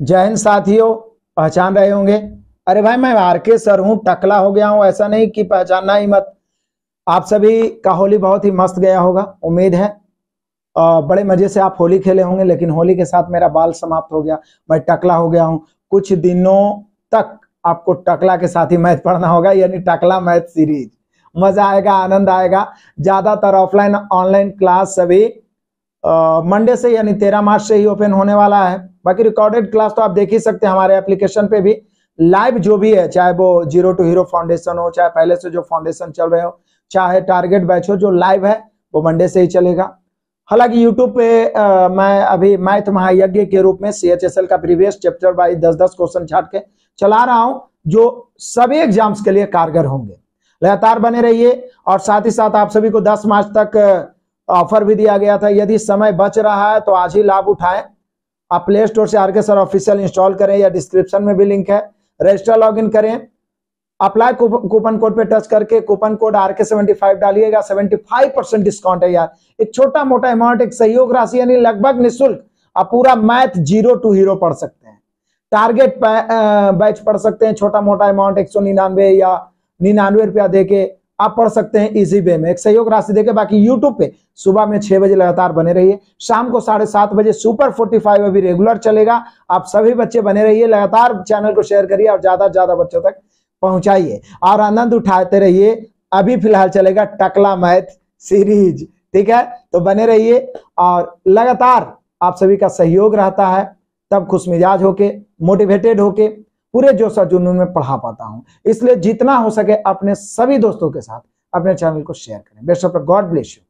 हिंद साथियों पहचान रहे होंगे। अरे भाई मैं आर के सर हूँ टकला हो गया हूँ ऐसा नहीं कि पहचानना ही मत। आप सभी का होली बहुत ही मस्त गया होगा उम्मीद है। आ, बड़े मज़े से आप होली खेले होंगे लेकिन होली के साथ मेरा बाल समाप्त हो गया मैं टकला हो गया हूँ। कुछ दिनों तक आपको टकला के साथ ही मैथ पढ़ना होगा यानी टकला मैथ सीरीज़। मज़ा आएगा आनंद आएगा। ज़्यादातर ऑफलाइन ऑनलाइन क्लास सभी मंडे से यानी तेरह मार्च से ही ओपन होने वाला है। बाकी रिकॉर्डेड क्लास तो आप देख ही सकते हैं हमारे एप्लीकेशन पे भी। लाइव जो भी है चाहे वो ज़ीरो टू हीरो फाउंडेशन हो चाहे पहले से जो फाउंडेशन चल रहे हो चाहे टारगेट बैच हो जो लाइव है वो मंडे से ही चलेगा। हालाँकि यूट्यूब पे आ, मैं अभी मैथ महायज्ञ के रूप में सीएचएसएल का प्रीवियस चैप्टर बाई दस दस क्वेश्चन छाट के चला रहा हूँ जो सभी एग्ज़ाम्स के लिए कारगर होंगे। लगातार बने रहिए और साथ ही साथ आप सभी को 10 मार्च तक ऑफ़र भी दिया गया था। यदि समय बच रहा है तो आज ही लाभ उठाएँ। आप प्ले स्टोर से R K sir official install करें, या डिस्क्रिप्शन में भी लिंक है। रजिस्टर लॉग इन करें अप्लाई कूपन कोड पे टच करके coupon code R K seventy five डालिएगा। सेवेंटी फाइव परसेंट डिस्काउंट है यार। एक छोटा मोटा अमाउंट एक सहयोग राशि, यानी लगभग निःशुल्क आप पूरा मैथ ज़ीरो टू हीरो पढ़ सकते हैं। टारगेट बैच पढ़ सकते हैं। छोटा मोटा अमाउंट एक सौ निन्यानवे या निन्यानवे रुपया देके आप पढ़ सकते हैं इजी वे में। एक सहयोग राशि देके बाकी यूट्यूब पे सुबह में छह बजे लगातार बने रहिए। शाम को साढ़े सात बजे सुपर फोर्टी फाइव अभी रेगुलर चलेगा। आप सभी बच्चे बने रहिए, लगातार चैनल को शेयर करिए और ज़्यादा से ज़्यादा बच्चों तक पहुंचाइए। और आनंद उठाते रहिए। अभी फ़िलहाल चलेगा टकला मैथ सीरीज़ ठीक है? तो बने रहिए और लगातार आप सभी का सहयोग रहता है। तब खुश मिजाज होके मोटिवेटेड होके पूरे जोश जुनून में पढ़ा पाता हूँ। इसलिए जितना हो सके अपने सभी दोस्तों के साथ अपने चैनल को शेयर करें। Best of God bless you